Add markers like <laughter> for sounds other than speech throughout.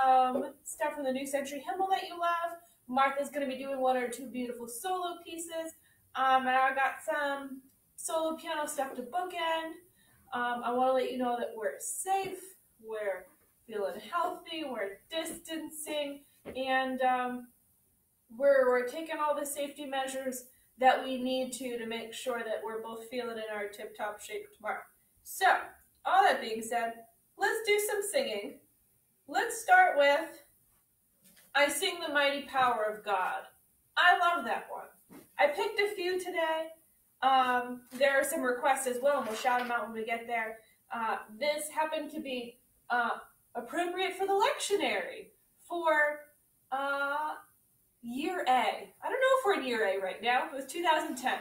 some stuff from the New Century Hymnal that you love. Martha's going to be doing one or two beautiful solo pieces. Um, and I got some solo piano stuff to bookend. Um, I want to let you know that we're safe, we're feeling healthy, we're distancing, and um, we're, we're taking all the safety measures that we need to to make sure that we're both feeling in our tip top shape tomorrow. So, all that being said, let's do some singing. Let's start with I Sing the Mighty Power of God. I love that one. I picked a few today. Um, there are some requests as well, and we'll shout them out when we get there. Uh, this happened to be uh, appropriate for the lectionary for uh, year A. I don't know if we're in year A right now. It was 2010.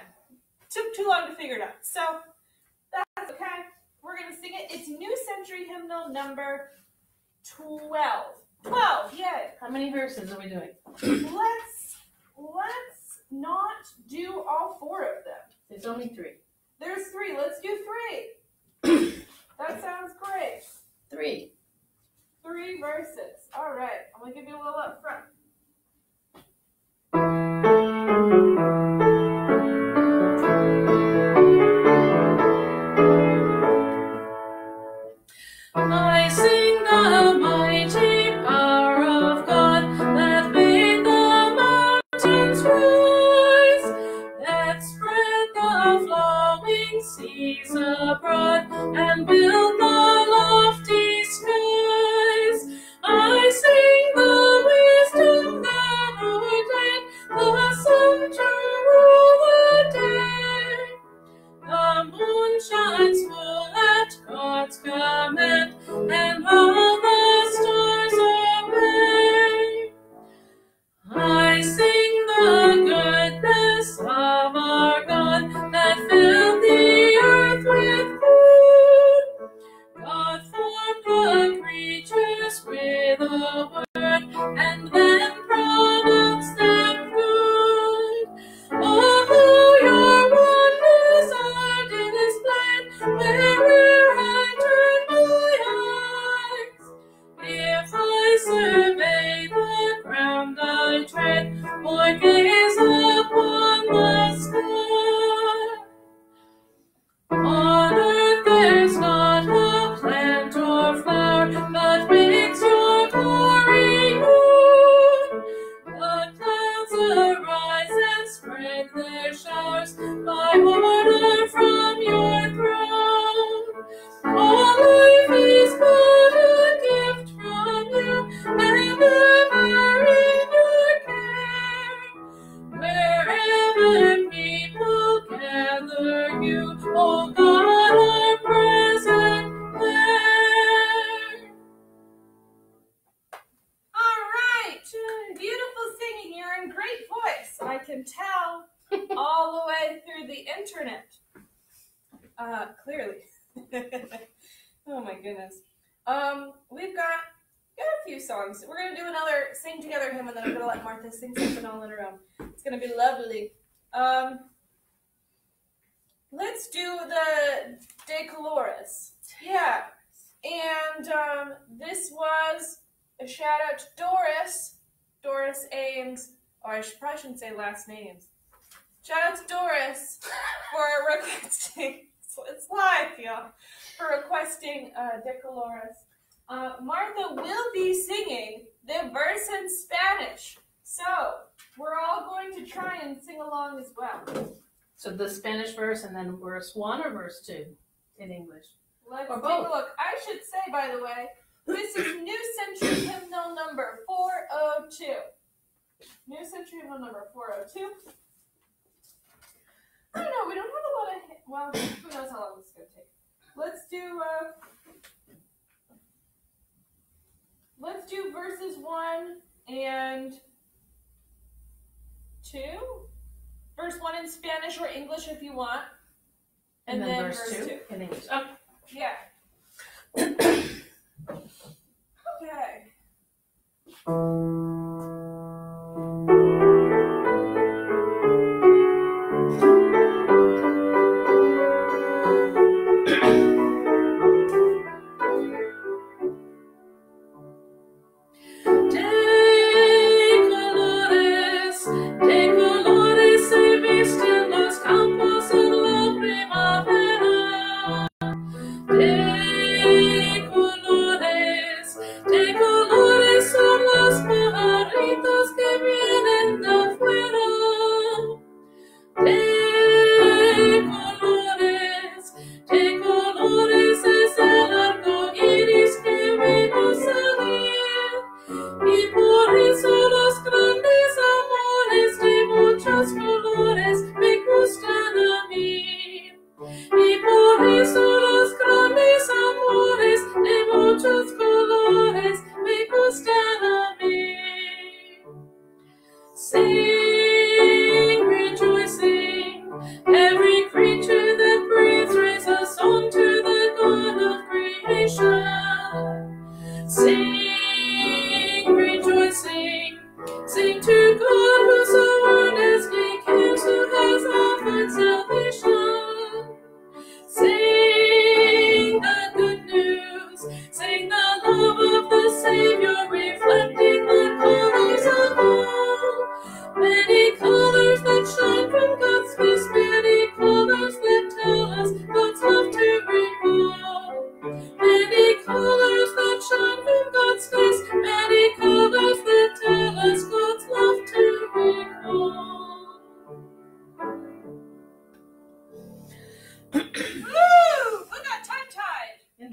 Took too long to figure it out. So that's okay. We're going to sing it. It's New Century Hymnal number 12. 12, yay. How many verses are we doing? <clears throat> Let's, let's not do all four of them. There's only three. There's three. Let's do three. <clears throat> that sounds great. Three. Three verses. All right. I'm going to give you a little up front. can tell all the way through the internet. Uh, clearly. <laughs> oh my goodness. Um, we've got got a few songs. We're gonna do another sing together hymn, and then I'm gonna let Martha sing something all on her own. It's gonna be lovely. Um, let's do the De Colores. Yeah, and um, this was a shout out to Doris, Doris Ames or I should, probably shouldn't say last names. Shout out to Doris <laughs> for requesting. It's live, y'all. For requesting uh, De Colores. Uh, Martha will be singing the verse in Spanish. So, we're all going to try and sing along as well. So the Spanish verse and then verse one or verse two in English. Let's Or take both. a look. I should say, by the way, this is New Century Hymnal number 402. New Century Hymnal number 402. I don't know, we don't have a lot of. Well, who knows how long this is going to take. Let's do. Uh, let's do verses 1 and 2. Verse 1 in Spanish or English if you want. And, then, verse 2. in English. Oh, Yeah. <coughs> okay. De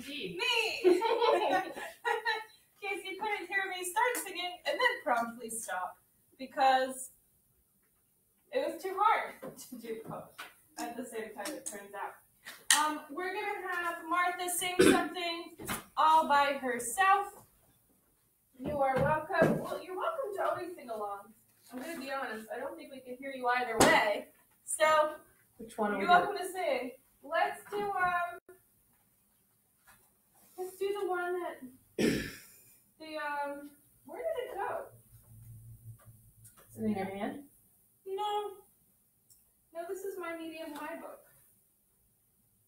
Indeed. Me! In case you couldn't hear me start singing and then promptly stop because it was too hard <laughs> to do both at the same time, it turns out. Um, we're gonna have Martha sing something all by herself. You are welcome. Well, you're welcome to always sing along. I'm gonna be honest, I don't think we can hear you either way. So, Which one are you're welcome to sing. Let's do um. Let's do the one that <coughs> the um. Where did it go? Is it in your hand? No. No, this is my medium my book.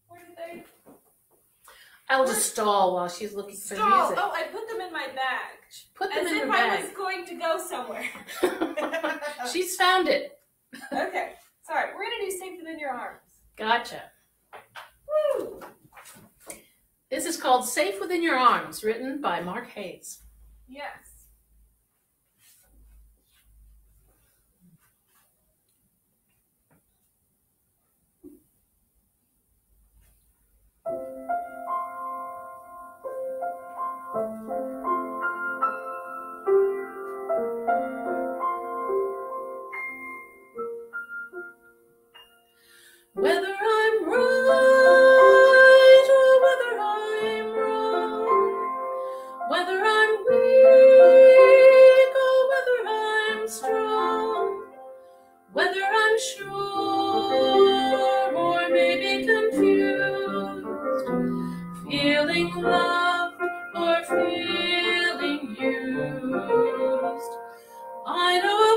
Where did they I'll just stall while she's looking for stall? music. Oh, I put them in my bag. Put them As in if her I was bag. going to go somewhere. <laughs> She's found it. okay. Sorry. We're gonna do safe within your arms. Gotcha. Woo! This is called Safe Within Your Arms, written by Mark Hayes. Yes. Whether feeling used. I know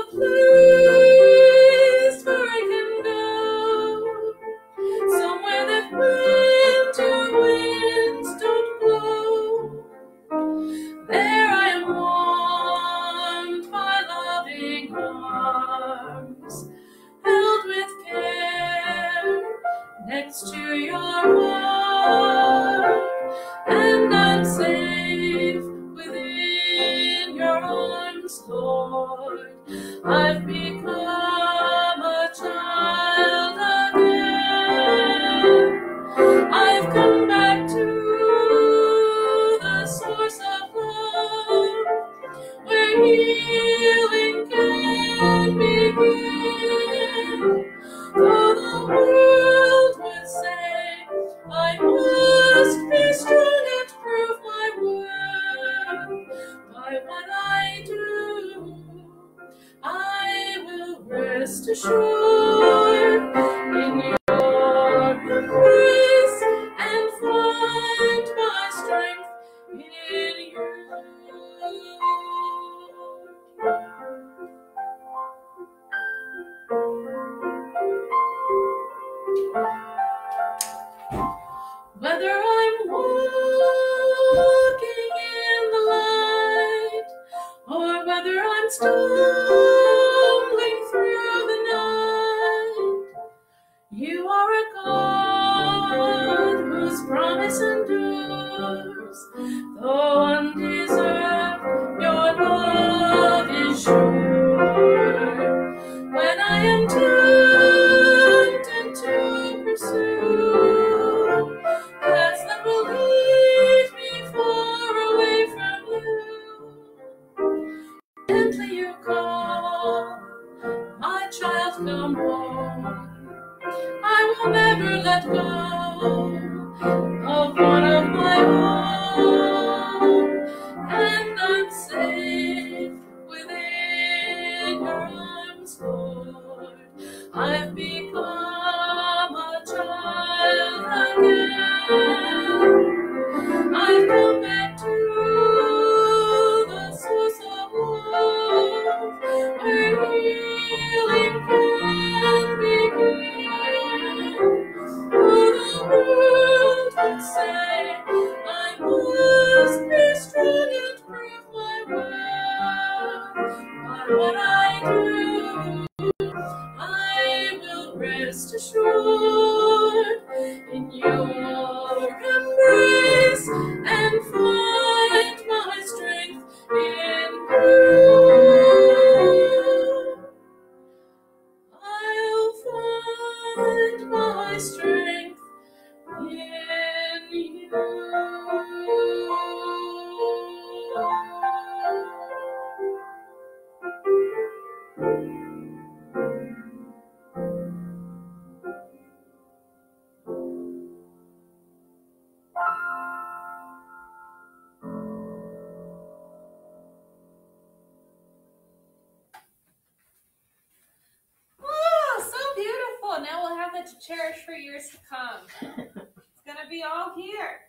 years to come. It's gonna be all here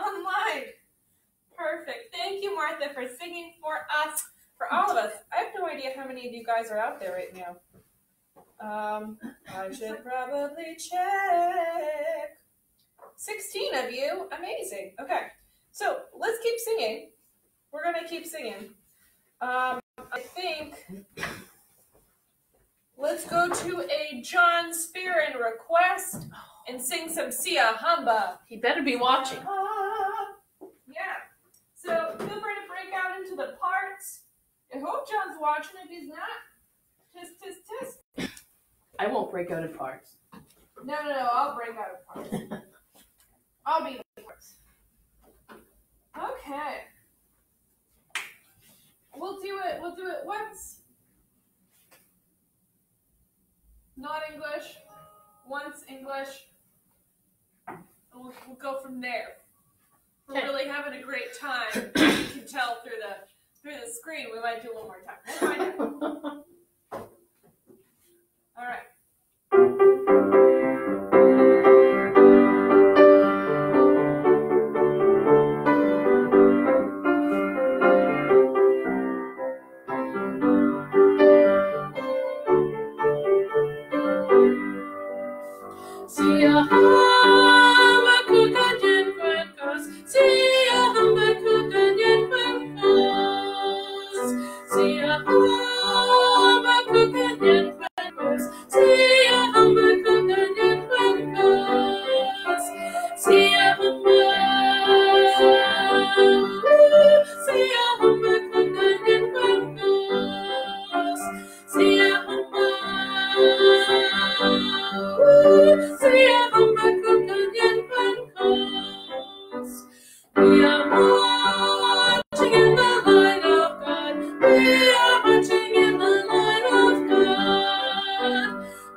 online. Perfect. Thank you, Martha, for singing for us, for all of us. I have no idea how many of you guys are out there right now. Um, I should probably check. 16 of you. Amazing. Okay. So let's keep singing. We're going to keep singing. Um, I think let's go to a John Spearin request and sing some Siyahamba. He better be watching. Ah, yeah. So feel free to break out into the parts. I hope John's watching. If he's not, tisk tisk tisk. I won't break out in parts. No, no, no. I'll break out of parts. <laughs> I'll be the parts. Okay. We'll do it. We'll do it once. Not English. Once English. We'll, we'll go from there. We're Okay. really having a great time. <coughs> you can tell through the through the screen. We might do one more time. <laughs>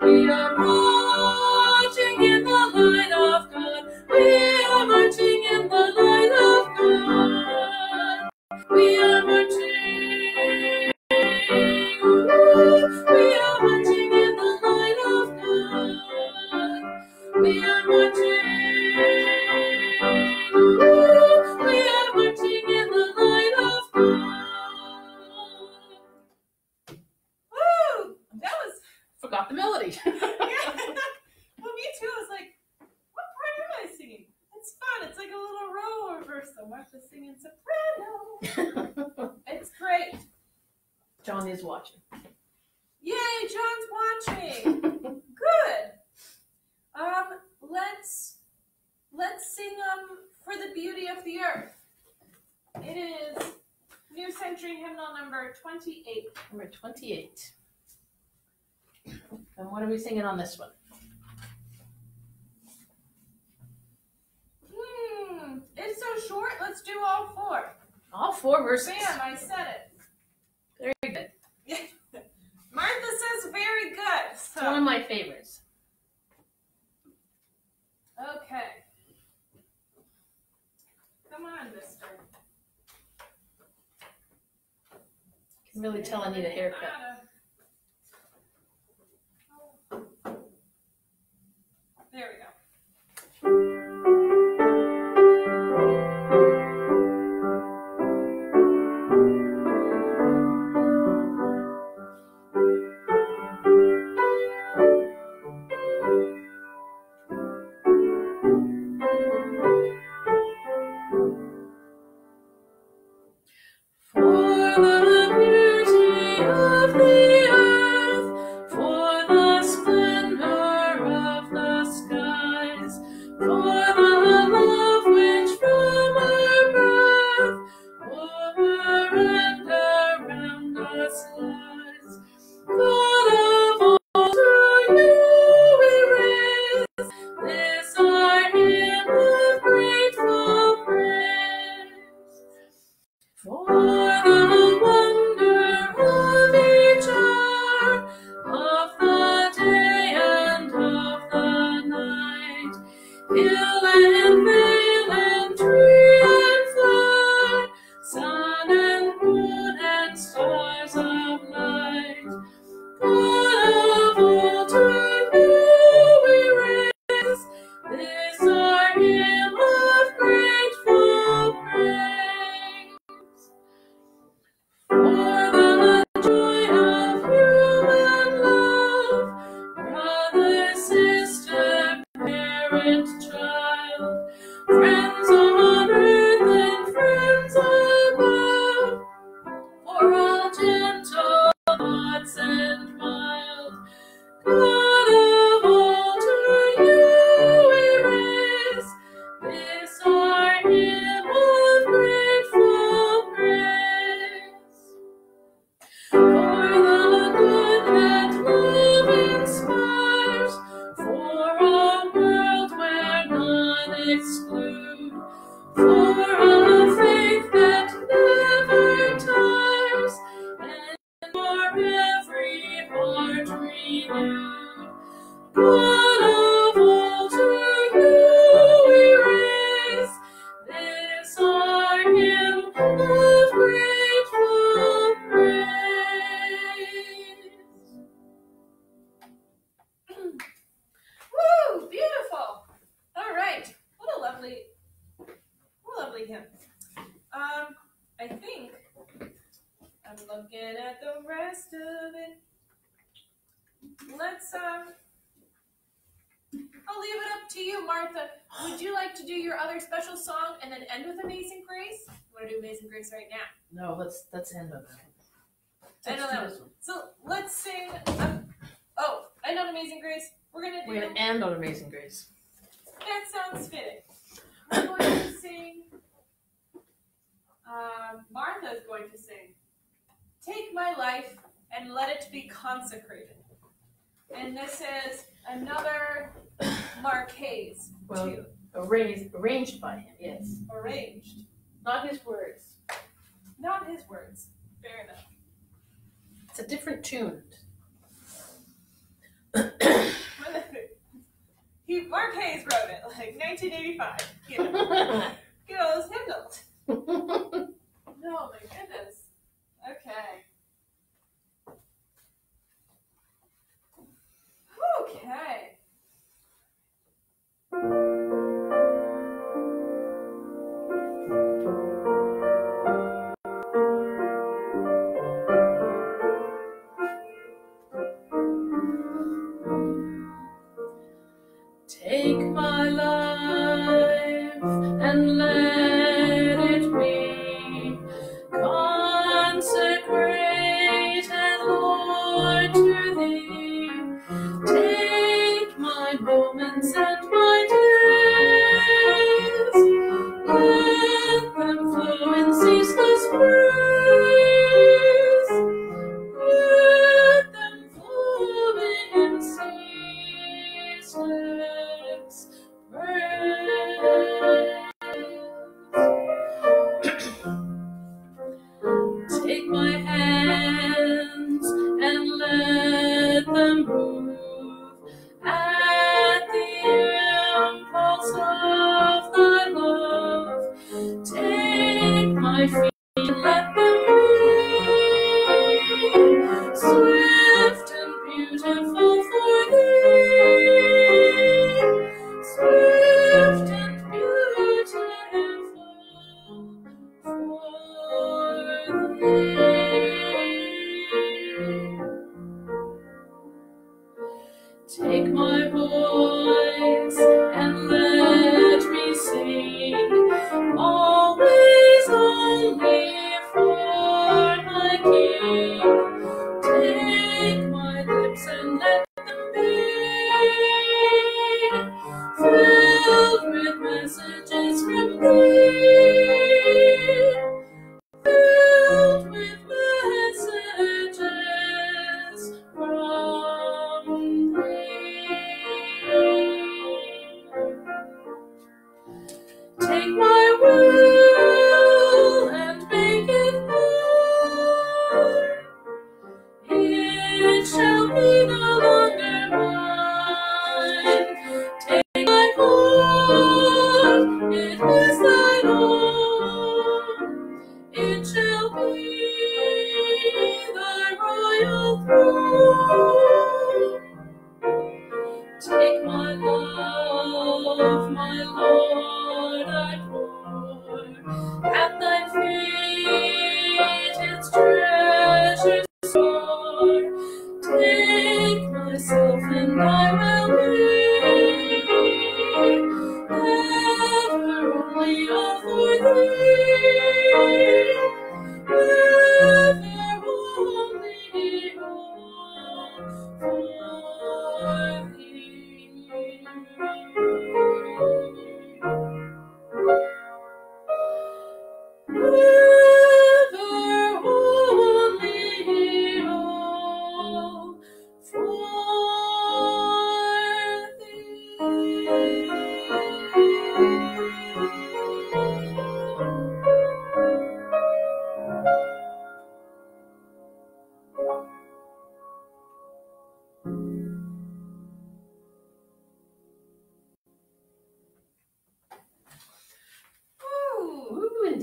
We are wrong. we singing on this one? Hmm, it's so short. Let's do all four. All four verses. Bam, I said it. Very good. <laughs> Martha says very good. So. It's one of my favorites. Okay. Come on, mister. I can really tell I need a haircut. There we go. Let's end on that. That. So let's sing. Um, oh, end on Amazing Grace. We're gonna do. We're gonna end on Amazing Grace. That sounds fitting. We're going to sing. Um, Martha's going to sing. Take my life and let it be consecrated. And this is another Mark Hayes. Well, too. Arranged, arranged by him, yes. Arranged. Not his words. Not his words. Fair enough. It's a different tune. he Mark Hayes wrote it, like 1985. You know, get all those hymnals. No, my goodness. Okay. Okay. For thee.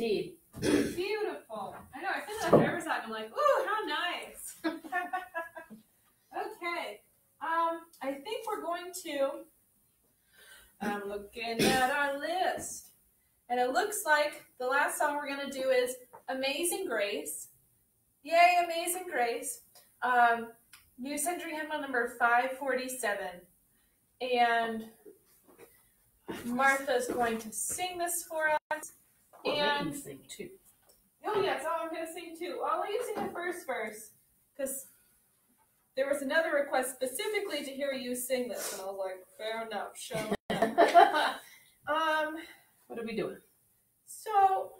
Indeed. beautiful. I know. I feel like every time I'm like, ooh, how nice. <laughs> okay. Um, I think we're going to. I'm looking at our list, and it looks like the last song we're gonna do is "Amazing Grace." Yay, Amazing Grace. Um, New Century Hymnal number 547. And Martha's going to sing this for us. Well, they And- can sing too. Oh yeah, so I'm gonna sing too. I'll let you sing the first verse, because there was another request specifically to hear you sing this, and I was like, fair enough, show me. <laughs> Um, what are we doing? so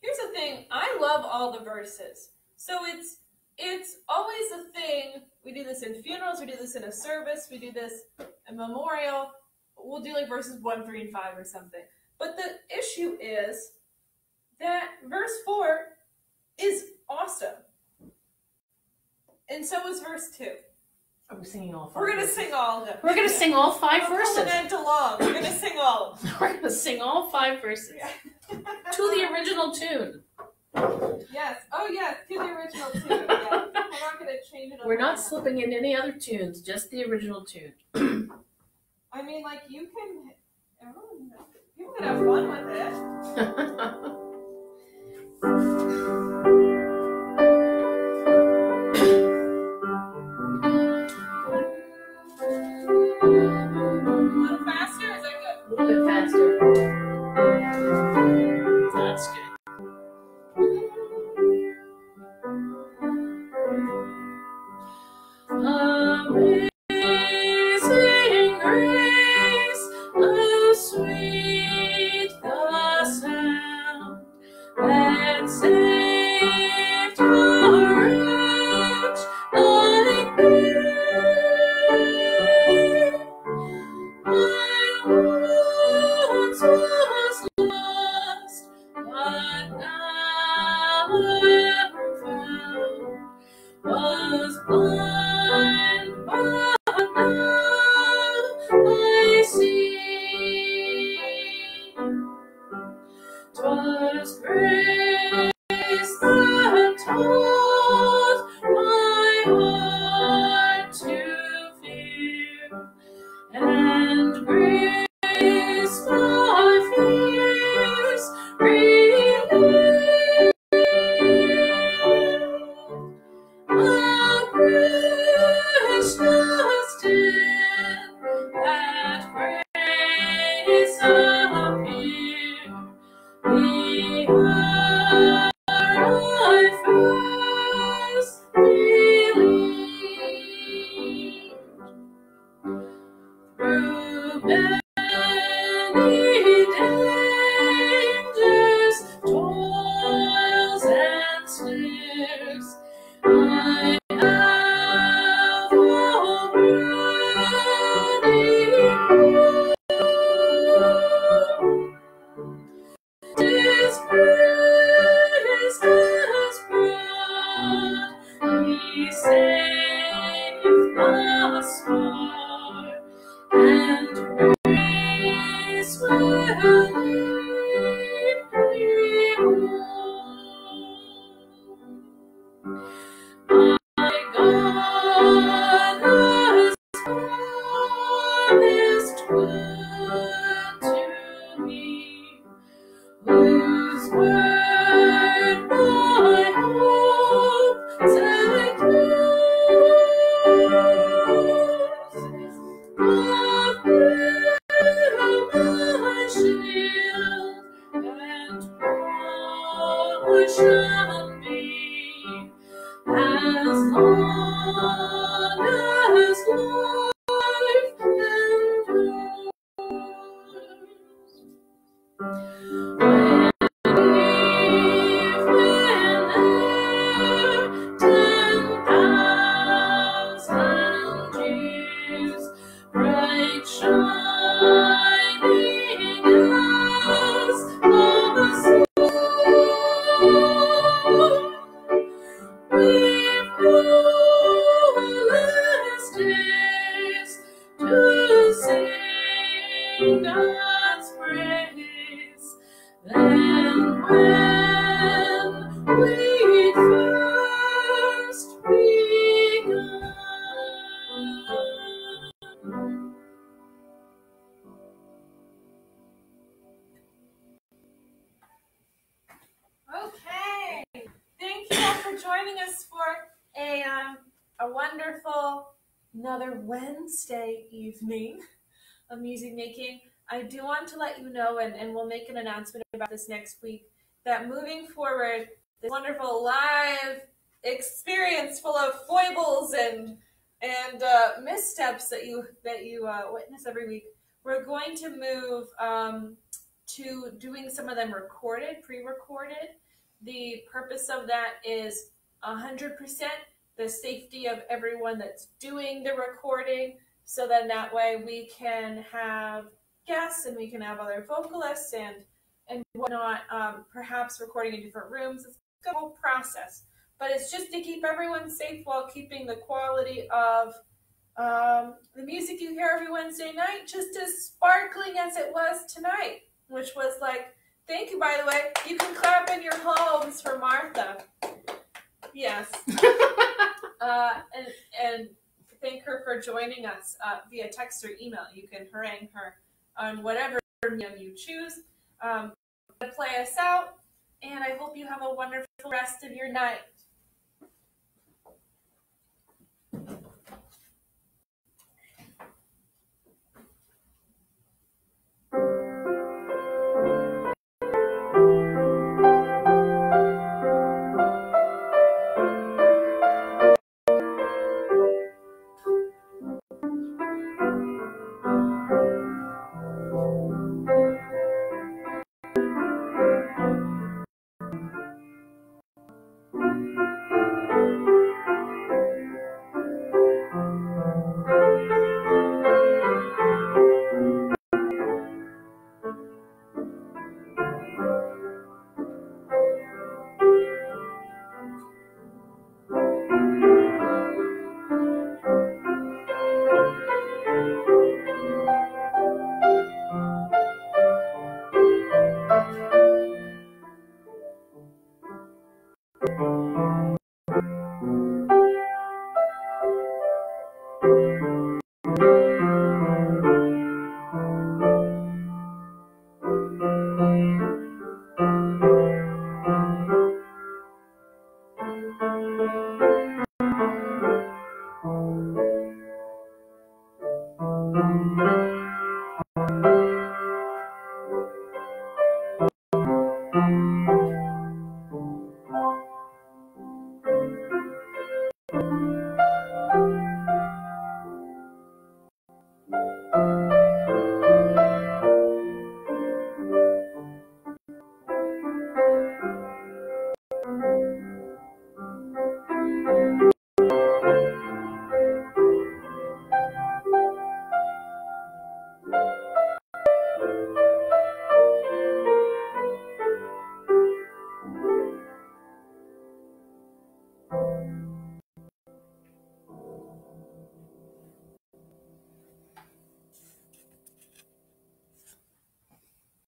here's the thing. I love all the verses. So it's it's always a thing. We do this in funerals. We do this in a service. We do this in memorial. We'll do like verses one, three, and five or something. But the issue is that verse four is awesome, and so is verse two. Are we singing all 5 We're gonna sing all of them. We're gonna sing all 5 We're verses. pulling it along. We're gonna <laughs> sing all. of them. We're gonna sing all five verses to the original tune. Yes. Oh yes, to the original tune. <laughs> Yeah. We're not gonna change it. up We're not right slipping in any other tunes, just the original tune. <clears throat> I mean, like you can. oh, You can have fun with it. <laughs> A little faster. Is that good? A little bit faster. Long as of music making. I do want to let you know, and, and we'll make an announcement about this next week, that moving forward, this wonderful live experience full of foibles and and uh, missteps that you that you uh, witness every week, we're going to move um, to doing some of them recorded, pre-recorded. The purpose of that is 100% the safety of everyone that's doing the recording, so then that way we can have guests and we can have other vocalists and and whatnot, um, perhaps recording in different rooms. It's a whole process, but it's just to keep everyone safe while keeping the quality of um, the music you hear every Wednesday night just as sparkling as it was tonight, which was like, thank you, by the way. You can clap in your homes for Martha. Yes. <laughs> uh, and, and thank her for joining us uh, via text or email. You can harangue her on whatever medium you choose. Um, play us out, and I hope you have a wonderful rest of your night.